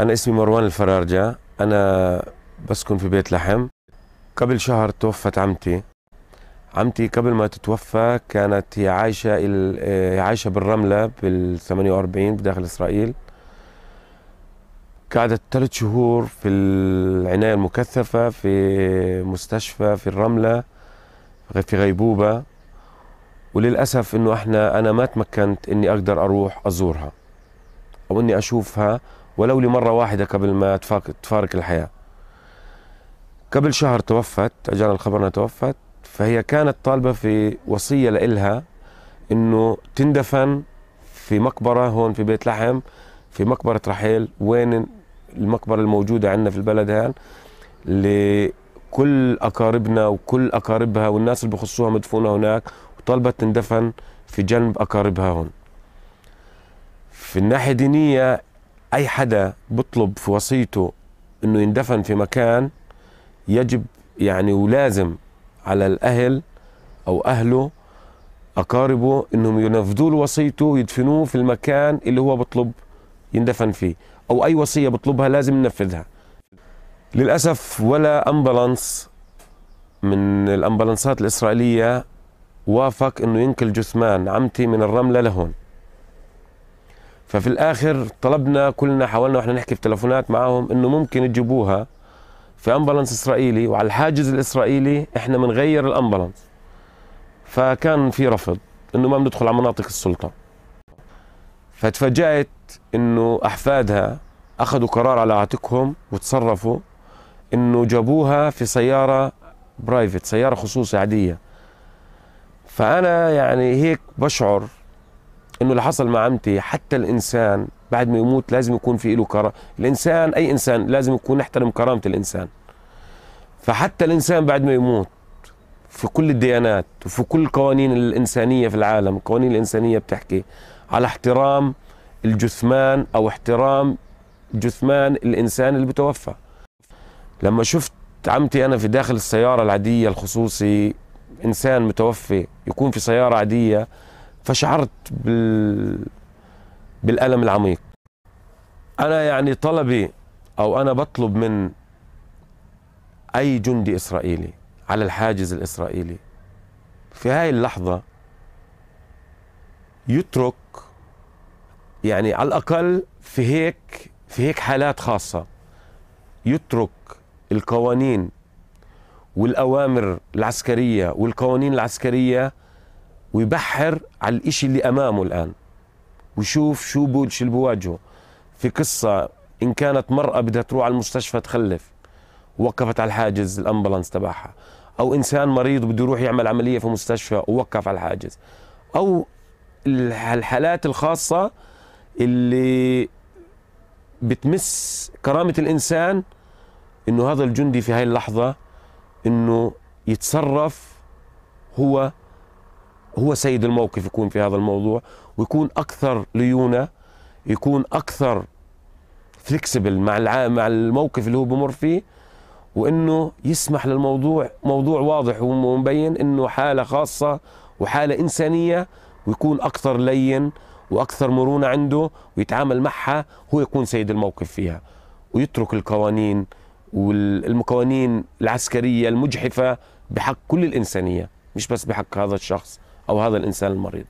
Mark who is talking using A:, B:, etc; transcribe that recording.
A: أنا اسمي مروان الفرارجة. أنا بسكن في بيت لحم. قبل شهر توفت عمتي. عمتي قبل ما تتوفى كانت هي عايشة هي عايشة بالرملة بال 48 بداخل إسرائيل. قعدت ثلاث شهور في العناية المكثفة في مستشفى في الرملة في غيبوبة. وللأسف إنه إحنا أنا ما تمكنت إني أقدر أروح أزورها أو إني أشوفها. ولو لمرة واحدة قبل ما تفارق الحياة. قبل شهر توفت أجانا الخبر أنها توفت فهي كانت طالبة في وصية لإلها إنه تندفن في مقبرة هون في بيت لحم في مقبرة رحيل وين المقبرة الموجودة عندنا في البلد هان لكل أقاربنا وكل أقاربها والناس اللي بخصوها مدفونة هناك وطلبت تندفن في جنب أقاربها هون. في الناحية الدينية أي حدا بطلب في وصيته إنه يندفن في مكان يجب يعني ولازم على الأهل أو أهله أقاربه إنهم ينفذوا له وصيته ويدفنوه في المكان اللي هو بطلب يندفن فيه أو أي وصية بطلبها لازم ننفذها. للأسف ولا أمبلانس من الأمبلانسات الإسرائيلية وافق إنه ينقل جثمان عمتي من الرملة لهون. ففي الآخر طلبنا كلنا حاولنا وإحنا نحكي في تلفونات معهم إنه ممكن تجيبوها في ambulance إسرائيلي وعلى الحاجز الإسرائيلي إحنا بنغير ال ambulance فكان في رفض إنه ما بندخل على مناطق السلطة. فتفاجأت إنه أحفادها أخذوا قرار على عاتقهم وتصرفوا إنه جابوها في سيارة برايفت سيارة خصوصي عادية. فأنا يعني هيك بشعر إنه اللي حصل مع عمتي حتى الإنسان بعد ما يموت لازم يكون في له كرامة. الإنسان أي إنسان لازم يكون نحترم كرامة الإنسان. فحتى الإنسان بعد ما يموت في كل الديانات وفي كل القوانين الإنسانية في العالم القوانين الإنسانية بتحكي على احترام الجثمان أو احترام جثمان الإنسان اللي بتوفى. لما شفت عمتي أنا في داخل السيارة العادية الخصوصي إنسان متوفي يكون في سيارة عادية فشعرت بال بالألم العميق. أنا يعني طلبي أو أنا بطلب من أي جندي إسرائيلي على الحاجز الإسرائيلي في هاي اللحظة يترك يعني على الأقل في هيك في هيك حالات خاصة يترك القوانين والأوامر العسكرية والقوانين العسكرية ويبحر على الإشي اللي أمامه الآن. ويشوف شو بوجه اللي بواجهه. في قصة إن كانت مرأة بدها تروح على المستشفى تخلف وقفت على الحاجز الأمبلانس تبعها. أو إنسان مريض بده يروح يعمل عملية في مستشفى ووقف على الحاجز. أو الحالات الخاصة اللي بتمس كرامة الإنسان إنه هذا الجندي في هاي اللحظة إنه يتصرف هو هو سيد الموقف يكون في هذا الموضوع ويكون أكثر ليونة يكون أكثر فليكسبل مع مع الموقف اللي هو بمر فيه وإنه يسمح للموضوع موضوع واضح ومبين إنه حالة خاصة وحالة إنسانية ويكون أكثر لين وأكثر مرونة عنده ويتعامل معها هو يكون سيد الموقف فيها. ويترك القوانين والقوانين العسكرية المجحفة بحق كل الإنسانية مش بس بحق هذا الشخص. أو هذا الإنسان المريض.